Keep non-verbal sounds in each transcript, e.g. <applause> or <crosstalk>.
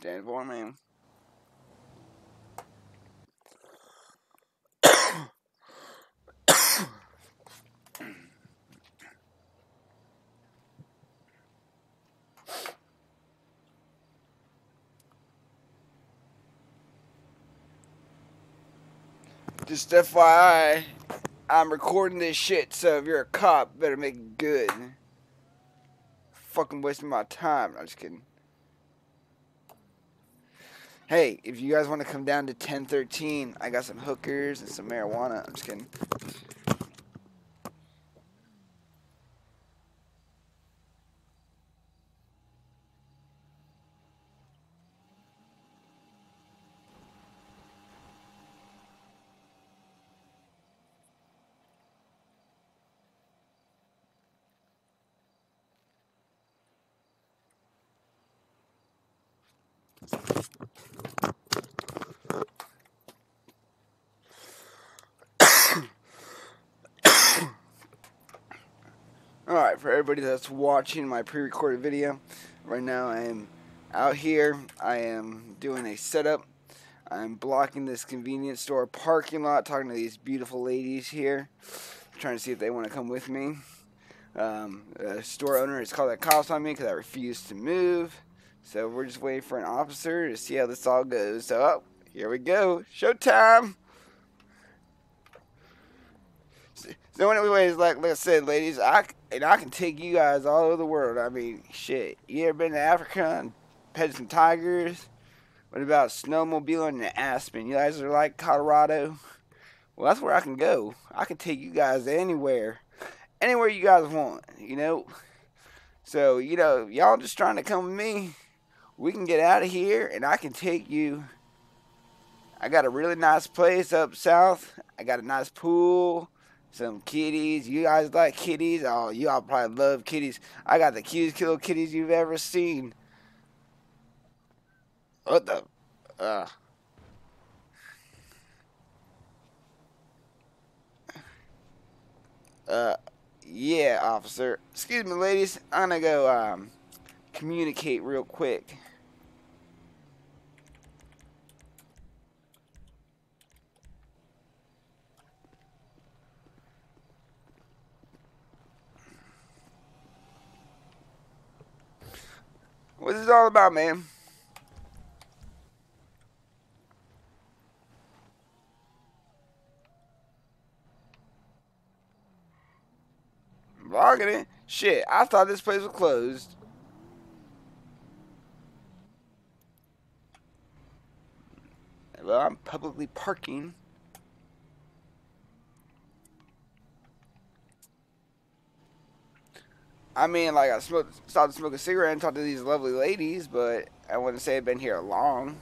Stand for man. Just FYI, I'm recording this shit, so if you're a cop, better make it good. Fucking wasting my time. I'm just kidding. Hey, if you guys want to come down to 1013, I got some hookers and some marijuana. I'm just kidding. Alright, for everybody that's watching my pre-recorded video, right now I am out here. I am doing a setup. I'm blocking this convenience store parking lot, talking to these beautiful ladies here, trying to see if they want to come with me. Um, the store owner has called that cops on me because I refuse to move. So we're just waiting for an officer to see how this all goes. So, oh, here we go. Showtime! So anyways, like, like I said, ladies, I and I can take you guys all over the world. I mean, shit. You ever been to Africa and petted some tigers? What about snowmobiling in Aspen? You guys are like Colorado? Well, that's where I can go. I can take you guys anywhere. Anywhere you guys want, you know? So, you know, y'all just trying to come with me. We can get out of here and I can take you. I got a really nice place up south. I got a nice pool some kitties. You guys like kitties? Oh, you all probably love kitties. I got the cutest little kitties you've ever seen. What the? Uh. Uh, yeah, officer. Excuse me, ladies. I'm gonna go, um, communicate real quick. What's this all about, man? Vlogging it? Shit, I thought this place was closed. Well, I'm publicly parking. I mean, like I smoked, smoke a cigarette and talked to these lovely ladies, but I wouldn't say I've been here long.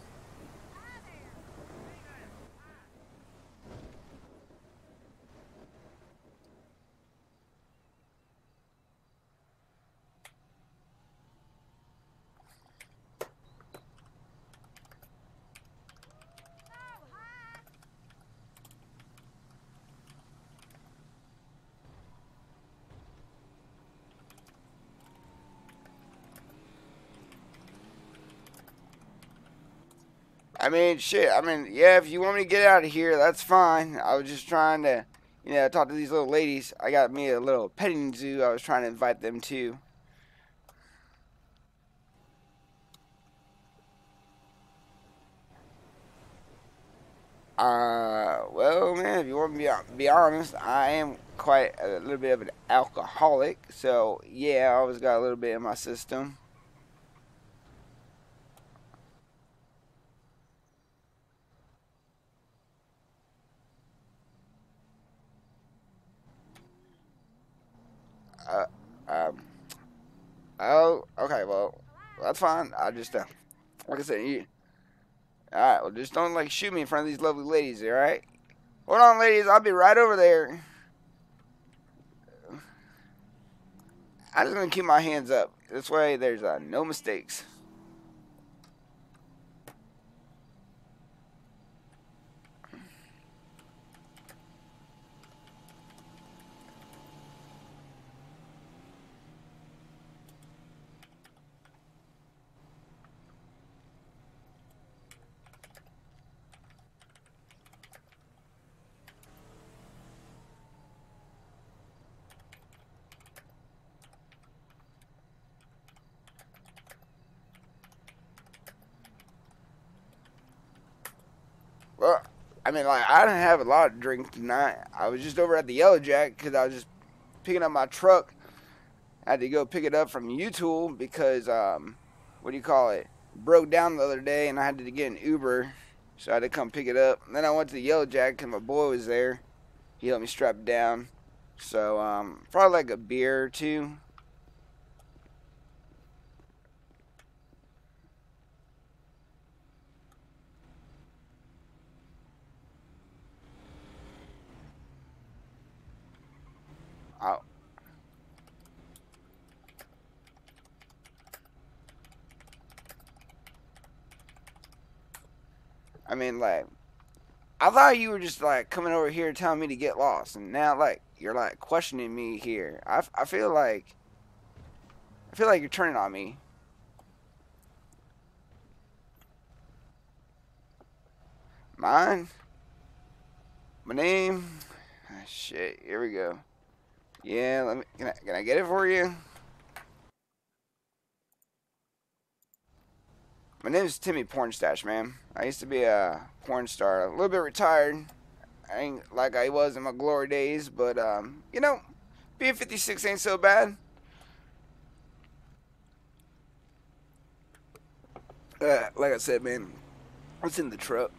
I mean, shit. I mean, yeah. If you want me to get out of here, that's fine. I was just trying to, you know, talk to these little ladies. I got me a little petting zoo. I was trying to invite them to. Uh, well, man, if you want me to be, be honest, I am quite a little bit of an alcoholic. So, yeah, I always got a little bit in my system. uh, um, oh, okay, well, that's fine. I just, uh, like I said, you, alright, well, just don't, like, shoot me in front of these lovely ladies, alright? Hold on, ladies, I'll be right over there. I'm just gonna keep my hands up. This way, there's, uh, no mistakes. I mean, like, I didn't have a lot of drink tonight. I was just over at the Yellow Jack because I was just picking up my truck. I had to go pick it up from U-Tool because, um, what do you call it? Broke down the other day and I had to get an Uber. So I had to come pick it up. And then I went to the Yellow Jack because my boy was there. He helped me strap down. So, um, probably like a beer or two. I mean, like, I thought you were just like coming over here telling me to get lost, and now like you're like questioning me here. I, I feel like I feel like you're turning on me. Mine. My name. Ah, shit. Here we go. Yeah. Let me. Can I, can I get it for you? My name is Timmy Pornstash, man. I used to be a porn star, a little bit retired. I ain't like I was in my glory days, but um, you know, being 56 ain't so bad. Uh, like I said, man, what's in the truck?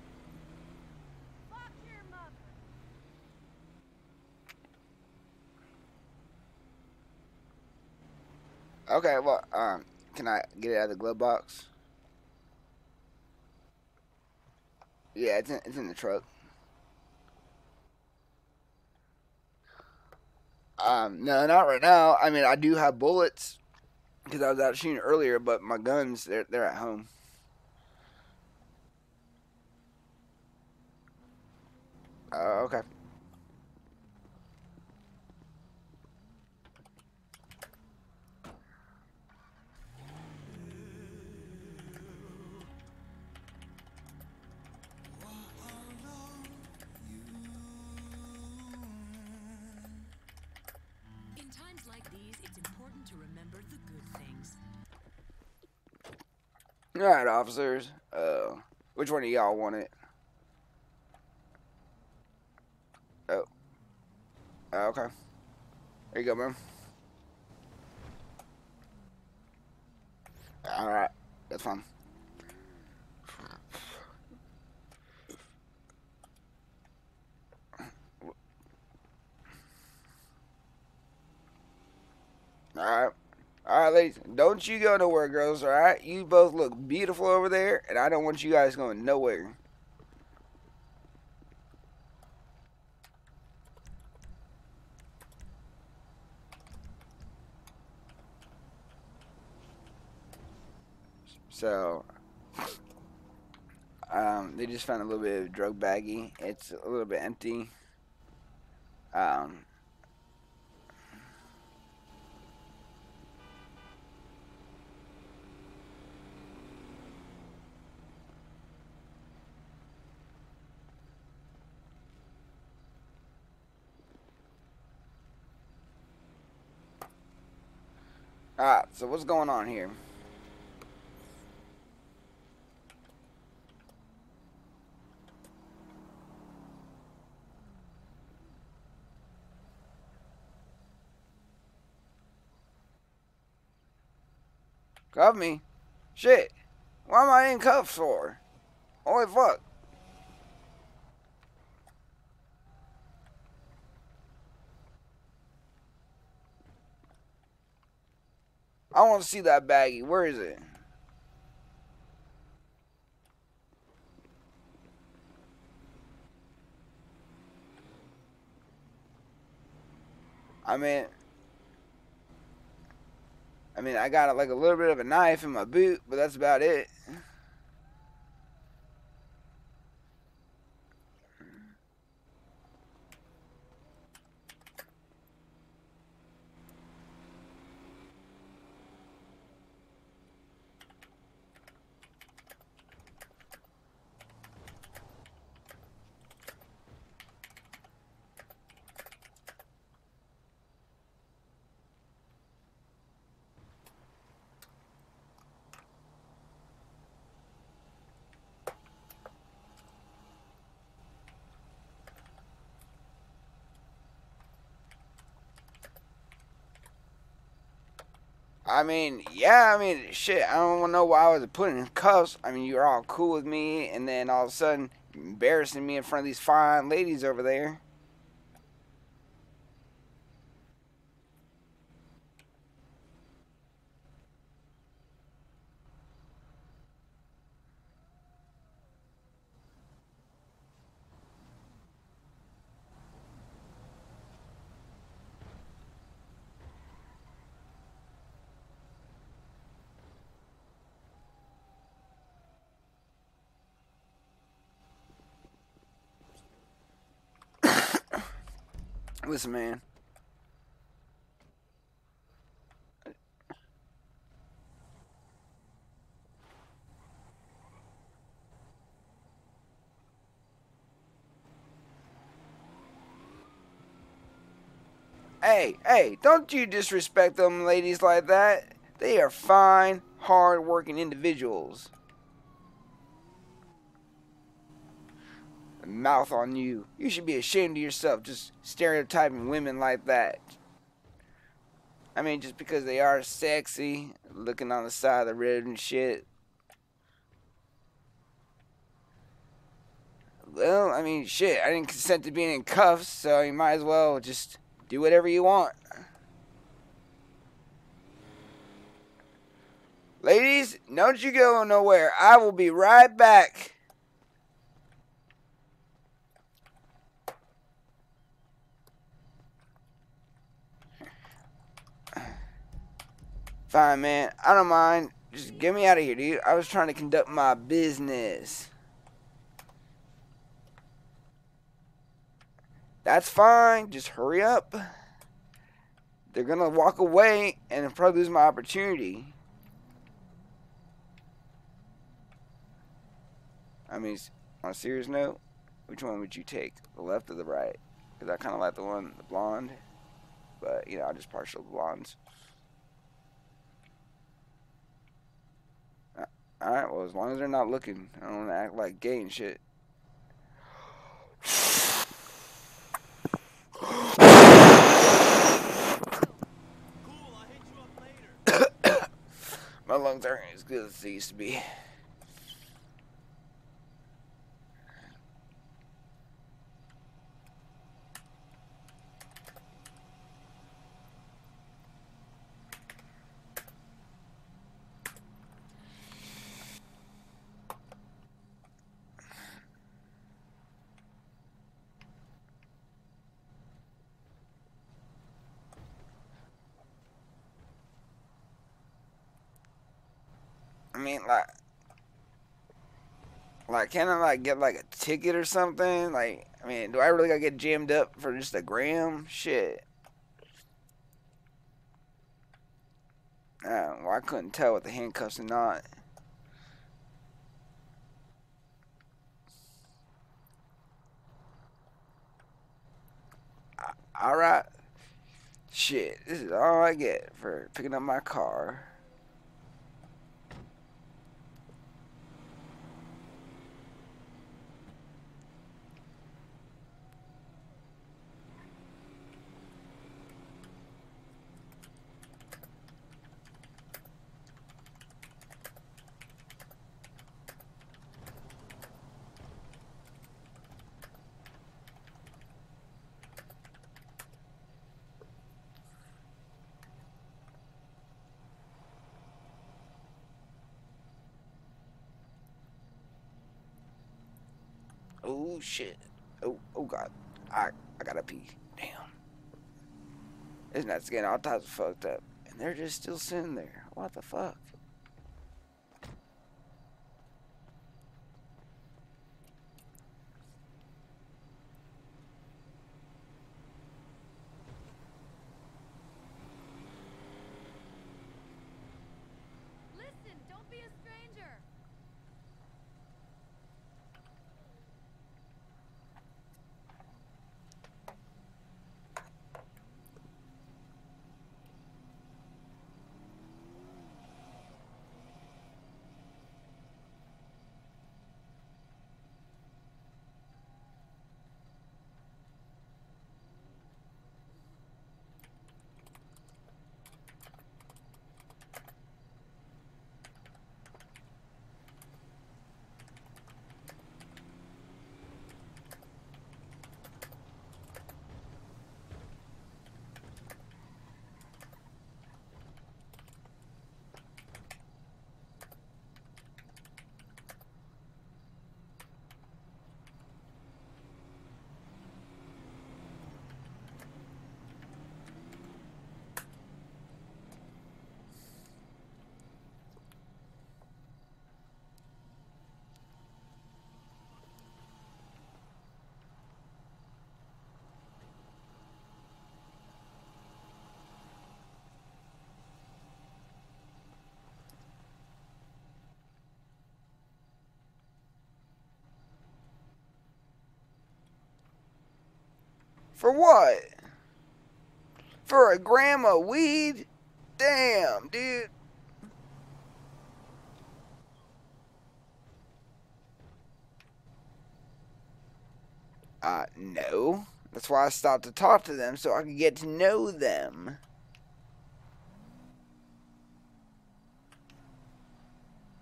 Okay, well, um, can I get it out of the glove box? Yeah, it's in, it's in the truck. Um, no, not right now. I mean, I do have bullets because I was out shooting earlier, but my guns they're they're at home. Uh, okay. All right, officers. Uh, which one of y'all want it? Oh. Uh, okay. There you go, man. All right, that's fine. All right. All right, ladies. Don't you go nowhere, girls. All right. You both look beautiful over there, and I don't want you guys going nowhere. So, um, they just found a little bit of drug baggie. It's a little bit empty. Um, Alright, so what's going on here? Cuff me? Shit. Why am I in cuffs for? Holy fuck. I want to see that baggie. Where is it? I mean, I mean, I got like a little bit of a knife in my boot, but that's about it. I mean, yeah, I mean, shit, I don't know why I was put in cuffs. I mean, you were all cool with me, and then all of a sudden, embarrassing me in front of these fine ladies over there. Listen, man. Hey, hey, don't you disrespect them ladies like that. They are fine, hard-working individuals. Mouth on you. You should be ashamed of yourself just stereotyping women like that. I mean, just because they are sexy, looking on the side of the road and shit. Well, I mean, shit, I didn't consent to being in cuffs, so you might as well just do whatever you want. Ladies, don't you go nowhere. I will be right back. Fine, man. I don't mind. Just get me out of here, dude. I was trying to conduct my business. That's fine. Just hurry up. They're going to walk away and I'll probably lose my opportunity. I mean, on a serious note, which one would you take? The left or the right? Because I kind of like the one, the blonde. But, you know, I'm just partial blondes. Alright, well, as long as they're not looking, I don't want to act like gay and shit. <coughs> <coughs> My lungs aren't as good as they used to be. Mean, like, like, can I like get like a ticket or something? Like, I mean, do I really gotta get jammed up for just a gram? Shit. Uh, well, I couldn't tell with the handcuffs or not. Alright. Shit, this is all I get for picking up my car. Oh shit. Oh oh god. I I gotta pee. Damn. Isn't that getting all types of fucked up? And they're just still sitting there. What the fuck? Listen, don't be a stranger. For what? For a gram of weed? Damn, dude. Uh, no. That's why I stopped to talk to them so I could get to know them.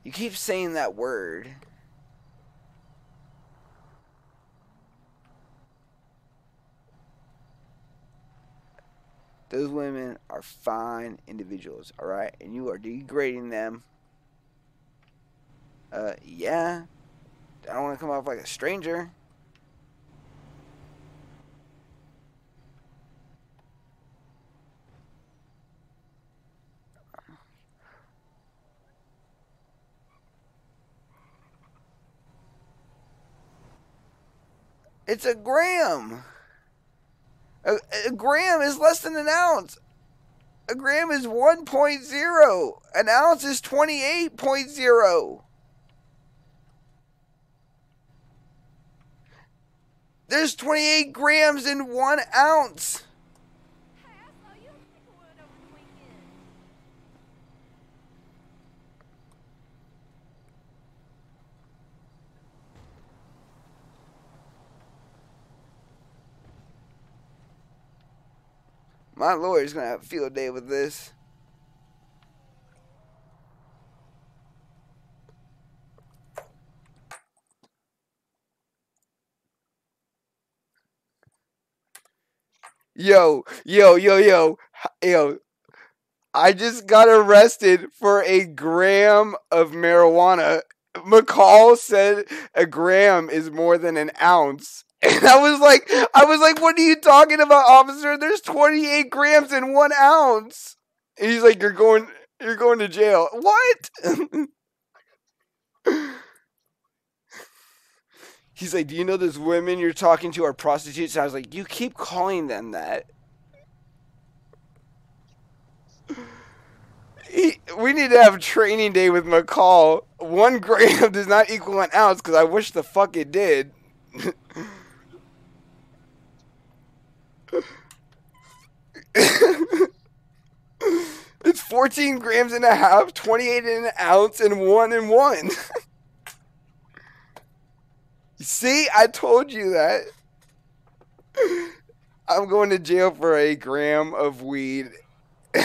You keep saying that word. Those women are fine individuals, alright? And you are degrading them. Uh, yeah. I don't want to come off like a stranger. It's a gram. A, a gram is less than an ounce. A gram is 1.0. An ounce is 28.0. There's 28 grams in one ounce. Hey, I saw you at Maplewood over the weekend. My lawyer's gonna have a field day with this. Yo, yo, yo, yo, yo. I just got arrested for a gram of marijuana. McCall said a gram is more than an ounce. <laughs> And I was like, I was like, what are you talking about, officer? There's 28 grams in one ounce. And he's like, you're going, you're going to jail. What? <laughs> he's like, do you know those women you're talking to are prostitutes? And I was like, you keep calling them that. He, we need to have a training day with McCall. One gram <laughs> does not equal an ounce because I wish the fuck it did. <laughs> it's 14 grams and a half, 28 in an ounce, and one in one. <laughs> See, I told you that. I'm going to jail for a gram of weed. <laughs>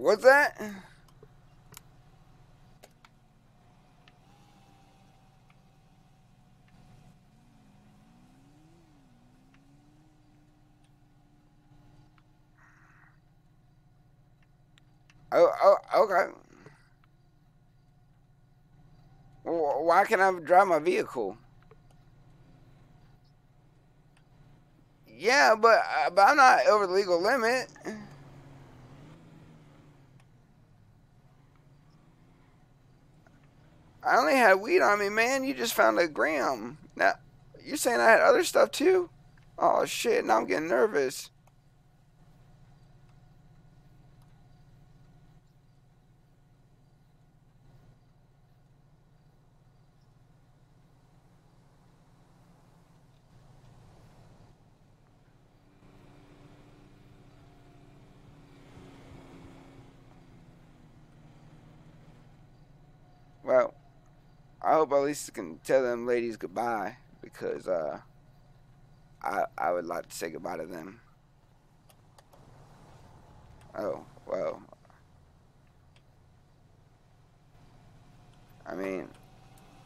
What's that? Oh, oh, okay. Why can't I drive my vehicle? Yeah, but uh, but I'm not over the legal limit. I only had weed on me, man. You just found a gram. Now, you saying I had other stuff too? Oh shit! Now I'm getting nervous. Hope at least I can tell them ladies goodbye because uh, I I would like to say goodbye to them. Oh well. I mean,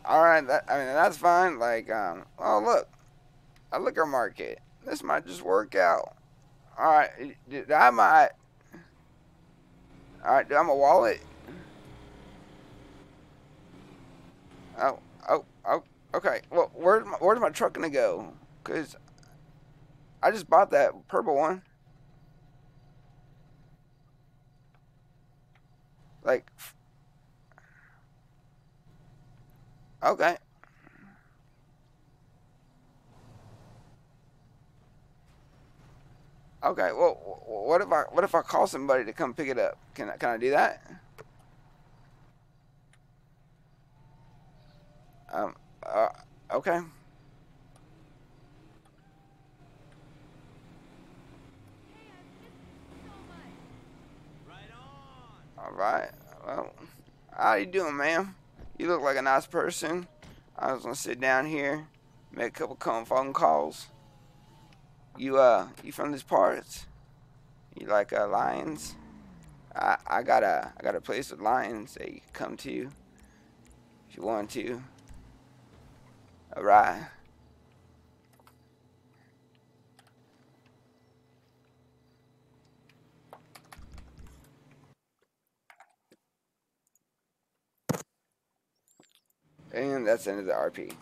all right. That I mean that's fine. Like um. Oh look, a liquor market. This might just work out. All right, I might. All right. I have a wallet? Oh, oh, oh, okay. Well, where's my, where's my truck gonna go? Cause I just bought that purple one. Like, okay. Okay. Well, what if I what if I call somebody to come pick it up? Can I can I do that? Um. Uh. Okay. Hey, I've missed you so much. All right. Well, how you doing, ma'am? You look like a nice person. I was gonna sit down here, make a couple phone calls. You uh, you from these parts? You like uh, lions? I I got a I got a place with lions that you can come to you. if you want to. All right. And that's the end of the RP.